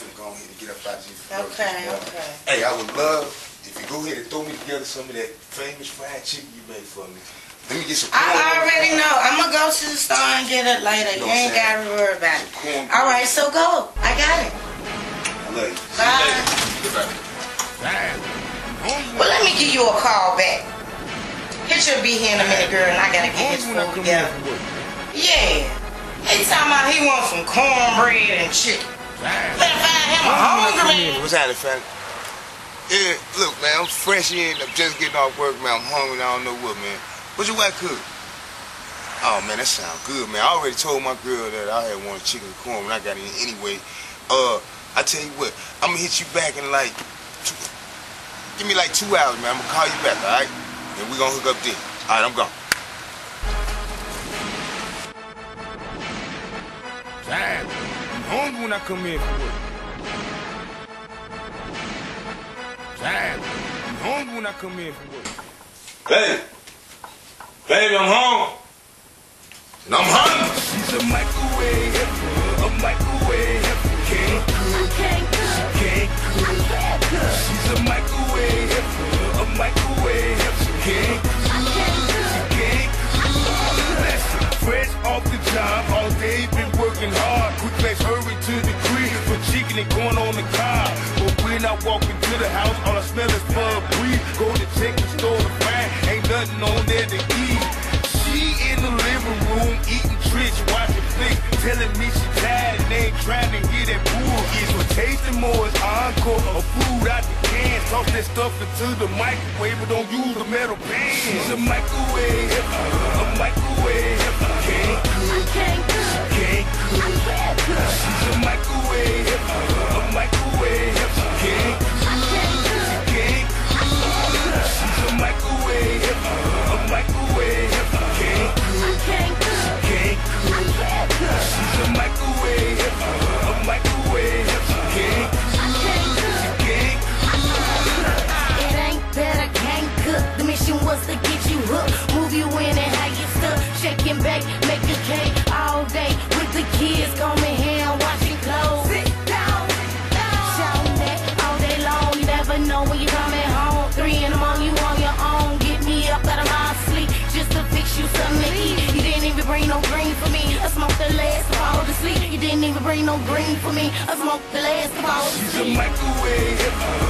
finna go ahead and get up out of here. Okay, okay. Hey, I would love if you go ahead and throw me together some of that famous fried chicken you made for me. Let me get some corn. I already know. I'm gonna go to the store and get it later. You Know what I'm ain't gotta worry about it. Corn. All right, so go. I got it. I love you. See Bye. you later. Well, let me give you a call back. He should be here in a minute, girl, and I gotta get his food together. Yeah. He talking about he wants some cornbread and chicken. What's happening, fam? Yeah, look, man, I'm fresh in. I'm just getting off work, man. I'm hungry. I don't know what, man. What your wife cook? Oh, man, that sounds good, man. I already told my girl that I had wanted chicken and corn when I got in anyway. Uh, I tell you what, I'm gonna hit you back in like two, give me like two hours, man. I'm gonna call you back, all right? And we gonna hook up then. All right, I'm gone. Damn, I'm hungry when I come in for work. Damn, I'm hungry when I come in for work. Baby, baby, I'm home. And I'm hungry. She's a microwave, a microwave. Can't cook, can't cook, can't cook. She's a microwave, a microwave. Can't cook, can't cook. Listen, fresh off the job, all day been working hard. Quick, let's hurry to the crib for chicken and corn on the cob. When I walk into the house, all I smell is Febreze. Go to check the store to find ain't nothing on there to eat. She in the living room eating Trix, watching flicks, telling me she tired and ain't trying to hear that bullshit. So tasting more is encore or food out the can. Toss that stuff into the microwave, but don't use the metal pan. A microwave. Bring no green for me. I smoked the last to fall to She's a microwave.